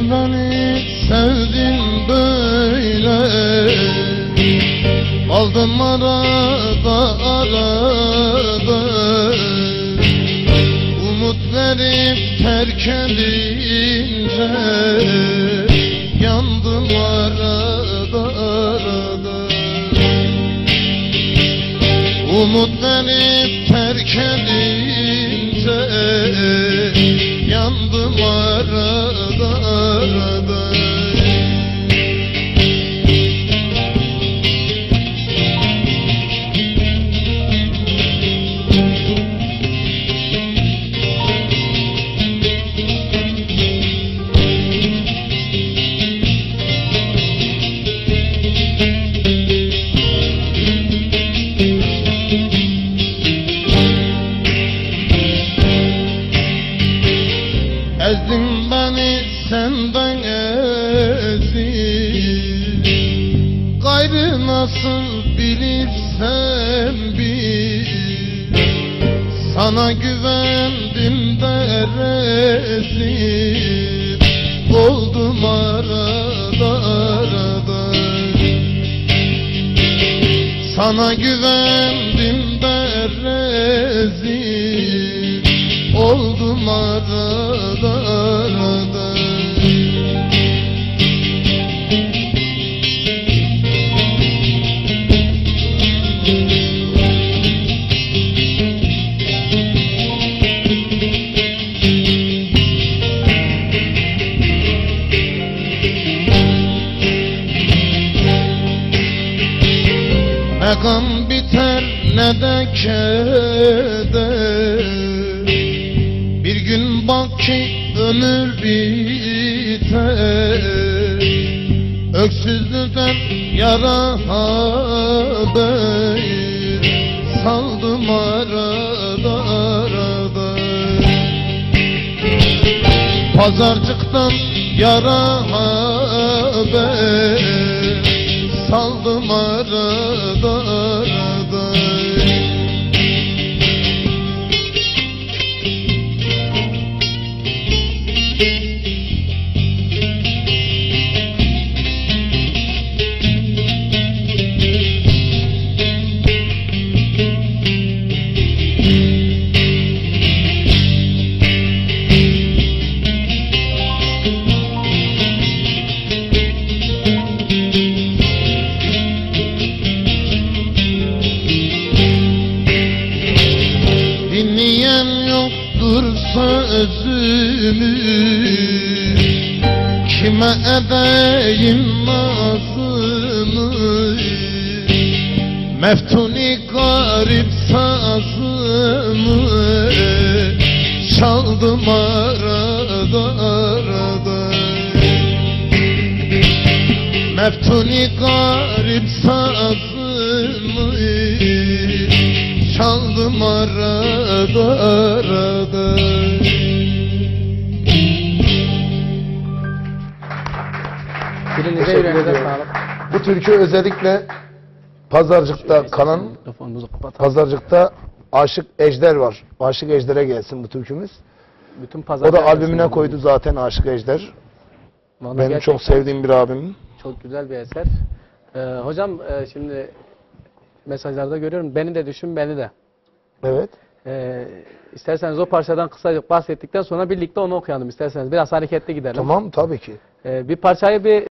beni sevdin böyle. Aldım arada arada. Umut verip terk edince Yandım arada arada. Umut verip terk edince Yandım arada. Ezdin beni senden ezin Gayrı nasıl bilirsen bil. Sana güvendim de rezil. Oldum arada arada. Sana güvendim Ne gam biter ne de keder Bir gün bak ki ömür biter. Öksüzlükten yara haber Saldım arada arada. Pazarcıktan yara haber Saldım arada arada sözümü Kime edeyim nazımı Meftuni garip sazımı Çaldım arada arada. Meftuni garip sazımı Çaldım arada arada Teşekkür yüreğinize sağlık. Bu türkü özellikle Pazarcık'ta kalan. Pazarcık'ta Aşık Ejder var. Aşık Ejder'e gelsin bu türkümüz. Bütün pazar O da albümüne koydu zaten Aşık Ejder. Vallahi Benim çok sevdiğim bir abim. Çok güzel bir eser. Ee, hocam e, şimdi mesajlarda görüyorum. Beni de düşün, beni de. Evet. Ee, isterseniz o parçadan kısaca bahsettikten sonra birlikte onu okuyalım isterseniz. Biraz hareketli gidelim. Tamam tabii ki. Ee, bir parçayı bir